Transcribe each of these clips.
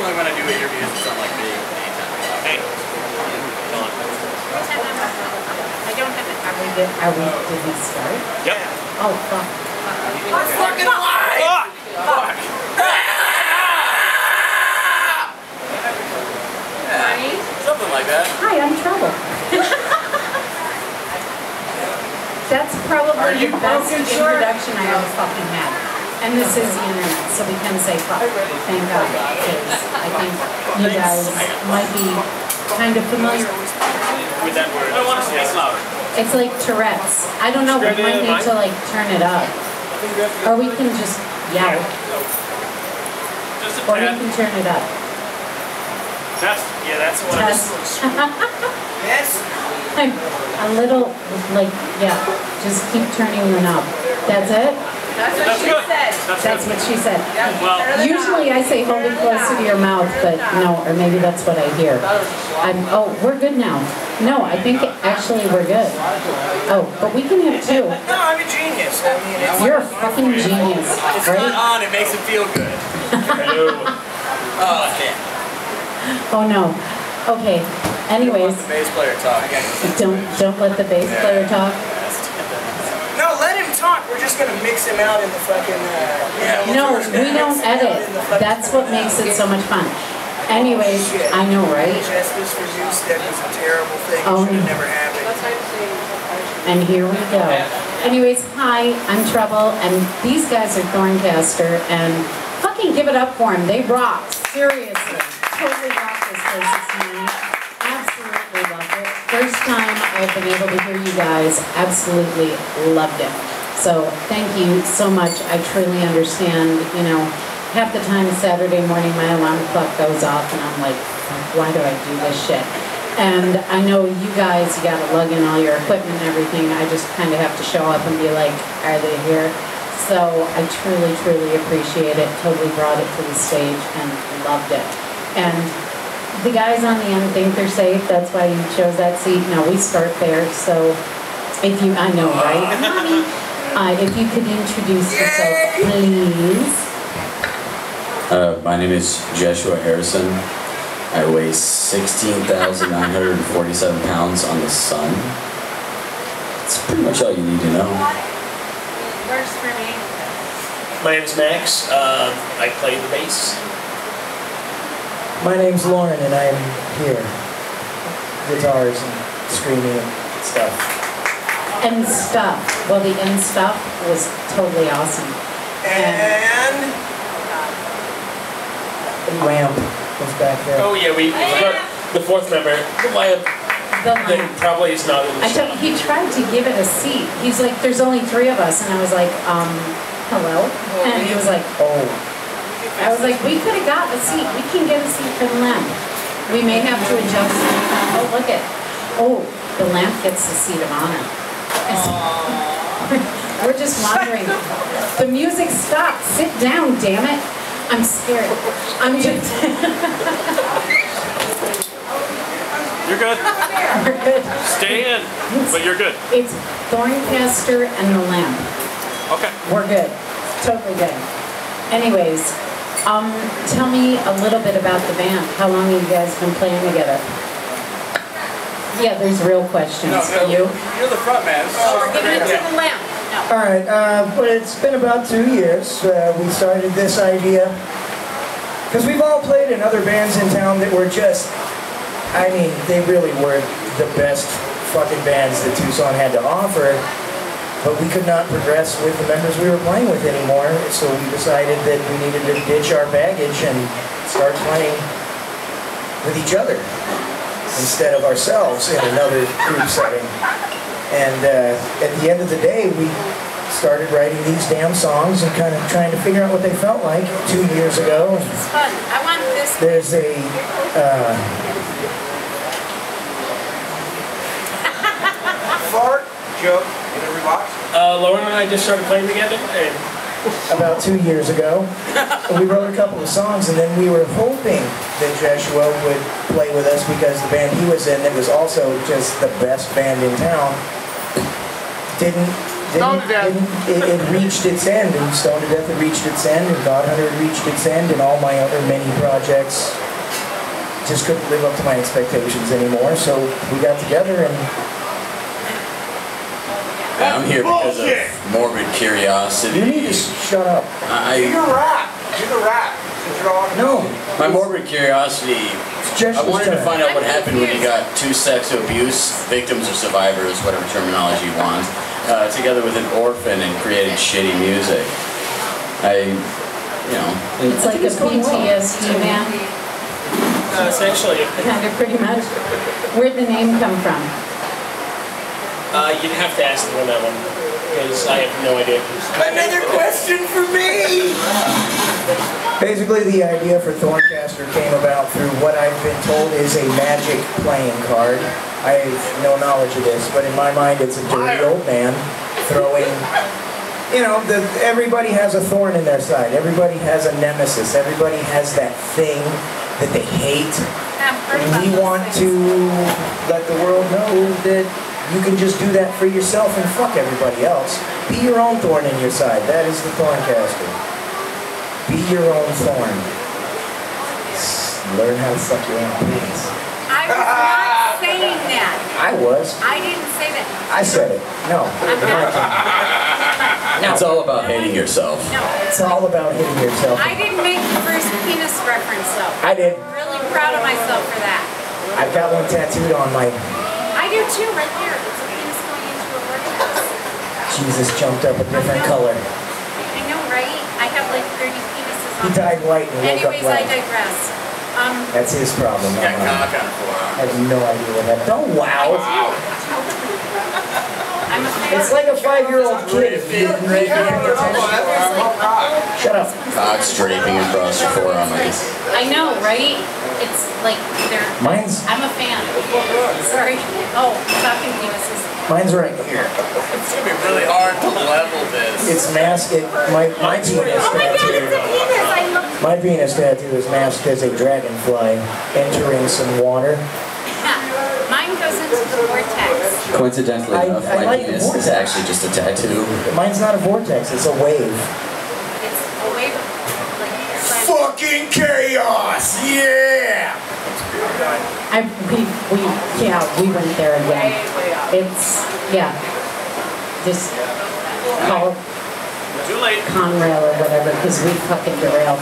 Because normally when I do interviews, it's on like big anytime. Hey. I don't have it. Are we, good? are we, did we start? Yep. Oh, fuck. Fucking alive! Fuck! Fuck! Right? Something like that. Hi, I'm Trouble. That's probably Are you the best introduction I ever fucking had. And this is the internet, so we can say fuck. Thank God. Because I think you guys might be kind of familiar. With that word. I don't want to speak louder. It's like Tourette's. I don't know, we might need to like turn it up. Or we can just yell. Just a Or we tad. can turn it up. That's, yeah, that's what I Test. Yes. A little, like, yeah, just keep turning the knob. That's it? That's what That's she good. said. That's That's what she said. Well, Usually I say hold it closer to your mouth, but no, or maybe that's what I hear. I'm, oh, we're good now. No, I think actually we're good. Oh, but we can have two. No, I'm a genius. I mean, You're a fucking genius, it's not on, it makes it feel good. oh, damn. Oh, no. Okay, anyways, The bass player talk. don't, don't let the bass player talk. no, let him talk. We're just gonna mix him out in the fucking. Uh, yeah. No, we don't edit. That's what makes it so much fun. Anyways, I know, right? Justice for Zeus, that was a terrible thing. Oh. It should have never happened. And here we go. Anyways, hi, I'm Trouble, and these guys are Thorncaster, and fucking give it up for them. They rock. Seriously. Totally rock this place this morning. Absolutely loved it. First time I've been able to hear you guys. Absolutely loved it. So thank you so much. I truly understand, you know, half the time Saturday morning my alarm clock goes off and I'm like, why do I do this shit? And I know you guys, you gotta lug in all your equipment and everything. I just kind of have to show up and be like, are they here? So I truly, truly appreciate it. Totally brought it to the stage and loved it. And the guys on the end think they're safe. That's why you chose that seat. No, we start there. So if you, I know, right? Mommy. Uh, if you could introduce yourself, please. Uh, my name is Joshua Harrison. I weigh 16,947 pounds on the sun. That's pretty much all you need to know. Works for me. My name's Max. Uh, I play the bass. My name's Lauren and I'm here. Guitars and screaming and stuff. And stuff. Well, the end stuff was totally awesome. And Lamp was back there. Oh yeah, we, we forgot the fourth member, the Wyatt, The that lamp. probably is not in the I told, shot. he tried to give it a seat. He's like, there's only three of us. And I was like, um, hello? And he was like, Oh, I was like, we could have got a seat. We can get a seat for the lamp. We may have to adjust. Oh, look at, oh, the lamp gets the seat of honor. We're just wandering. The music stopped. Sit down, damn it. I'm scared. I'm just, You're good. we're good. Stay in, but you're good. It's Thorncaster and the lamp. Okay. We're good. Totally good. Anyways, um, tell me a little bit about the band. How long have you guys been playing together? Yeah, there's real questions. No, no, You? You're the front man. Oh, we're giving it to the lamp. No. all right. Uh, but it's been about two years. Uh, we started this idea because we've all played in other bands in town that were just, I mean, they really were the best fucking bands that Tucson had to offer. But we could not progress with the members we were playing with anymore, so we decided that we needed to ditch our baggage and start playing with each other instead of ourselves in another group setting. And uh, at the end of the day, we started writing these damn songs and kind of trying to figure out what they felt like two years ago. It's fun. I want this. there's a uh, fart joke in every box. Uh, Lauren and I just started playing together, and about two years ago. We wrote a couple of songs, and then we were hoping that Joshua would play with us because the band he was in, that was also just the best band in town, didn't didn't, didn't it, it reached its end, and Stone to Death had reached its end, and God Hunter had reached its end, and all my other many projects just couldn't live up to my expectations anymore. So we got together, and I'm here because of morbid curiosity. you need to shut up. I, Do the rap. Do the rap. You're on. No, my morbid curiosity. I wanted to find out what happened when you got two sex abuse victims or survivors, whatever terminology you want, uh, together with an orphan and created shitty music. I, you know, It's like a PTSD man, Uh, essentially, kind of pretty much. Where'd the name come from? Uh, you'd have to ask them on that one because I have no idea. Another question for me. Basically, the idea for Thorncaster came about through what I've been told is a magic playing card. I have no knowledge of this, but in my mind, it's a dirty old man throwing. You know, the, everybody has a thorn in their side. Everybody has a nemesis. Everybody has that thing that they hate. I've heard about We want to let the world know that you can just do that for yourself and fuck everybody else. Be your own thorn in your side. That is the Thorncaster. Be your own thorn. Learn how to suck your own penis. I was not saying that. I was. I didn't say that. I said it. No. I'm not. it's all about hating yourself. No. It's all about hitting yourself. I didn't make the first penis reference though. I did. I'm really proud of myself for that. I've got one tattooed on my. I do too, right there. It's a penis going into a vortex. Jesus jumped up a different color. I know, right? I have like 30 penises He died white and woke Anyways, up I digress. Um, That's his problem. not Got mine. cock on. I have no idea what happened. Don't wow. I'm a. It's like a five-year-old kid. if you didn't pay attention. Shut up. Cock's draping across your forearm. I guess. I know, right? It's like they're. Mine's I'm a fan. Sorry. Oh, talking penises. mine's right here. It's gonna be really hard to level this. It's masked. It, my my penis Oh my god, it's a tattoo. penis! I love My penis tattoo is masked as a dragonfly entering some water. that. Mine goes into the vortex. Coincidentally I- enough, I my like the penis is actually just a tattoo. Mine's not a vortex. It's a wave. It's a wave of like chaos. Yeah. I, we, we, yeah, we went there again. It's, yeah. Just call. Conrail or whatever, because we fucking derailed.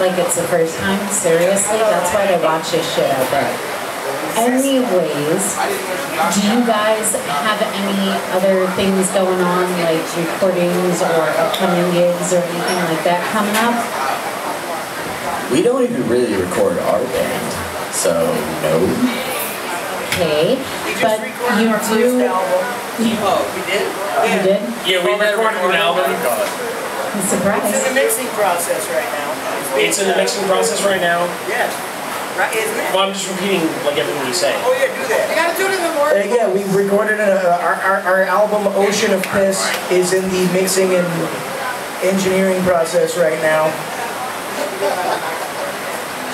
Like it's the first time, seriously, that's why they watch this shit out there. Anyways, do you guys have any other things going on, like recordings or upcoming gigs or anything like that coming up? We don't even really record our band, so no. Okay, but you our first do, album. you Oh, we did? you did? Yeah, we recorded an album. I'm It's in the mixing process right now. It's in the mixing process right now. Yeah. Right, isn't it? Well, I'm just repeating like everything you say. Oh yeah, do that. You gotta do it in the Uh, yeah, we recorded an, uh, our, our, our album Ocean of Piss is in the mixing and engineering process right now.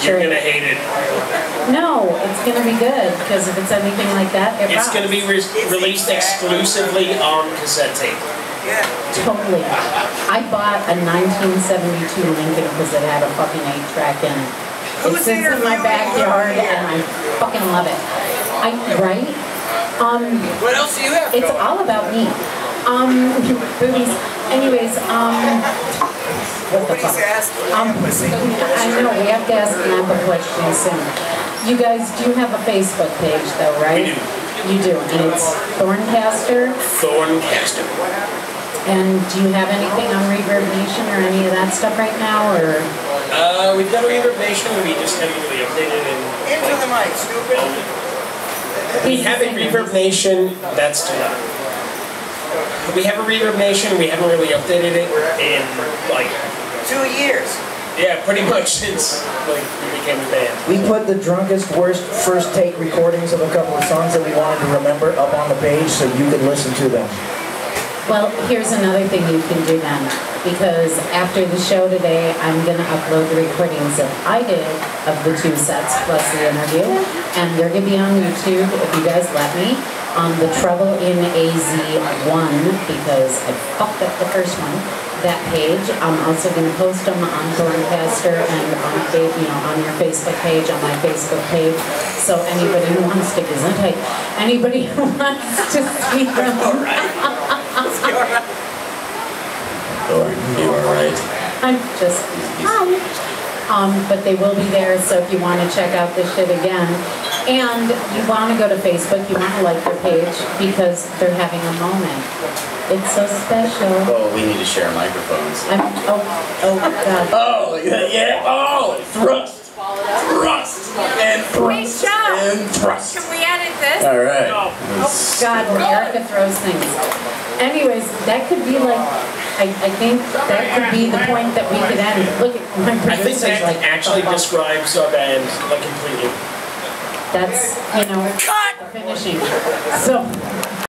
You're gonna hate it. No, it's gonna be good, because if it's anything like that, it It's rocks. gonna be re- released exclusively on cassette tape. Yeah. Totally. I bought a 1972 Lincoln because it had a fucking eight track in it. It Who's sits in my backyard and I fucking love it. I, right? Um, What else do you have it's going? all about me. Um, boobies. Anyways, um, what the Nobody's fuck? asked Um, a single I know, we have to ask an apple question soon. You guys do you have a Facebook page though, right? We do. You do, and it's Thorncaster. Thorncaster. And do you have anything on Reverb Nation or any of that stuff right now, or? Uh, we've got a Reverb Nation. We just haven't really updated it. Into the mic, stupid. We have a Reverb Nation. That's too loud. We have a Reverb Nation. We haven't really updated it in like Two years. yeah, pretty much since like we became a band. We put the drunkest, worst first take recordings of a couple of songs that we wanted to remember up on the page so you could listen to them. Well, here's another thing you can do then, because after the show today, I'm gonna upload the recordings that I did of the two sets plus the interview, and they're gonna be on YouTube if you guys let me. on the Trouble in AZ1 because I fucked up the first one. That page. I'm also going to post them on Thorncaster and on you know on your Facebook page, on my Facebook page. So anybody who wants to gesundheit, anybody who wants to see them. Thor, you are right. I'm just, hi. Um, but they will be there, so if you want to check out this shit again, and you want to go to Facebook, you want to like their page, because they're having a moment. It's so special. Oh, we need to share microphones. I'm, oh, oh, God. Oh, look at that, yeah. Oh, thrust, thrust, and Great thrust, and thrust. Can we edit this? All right. Oh. God, when Erica throws things. Anyways, that could be like, I, I think that could be the point that we could end. Look at my I think that like. actually uh-huh. describes our band like completely. That's, you know, finishing. So,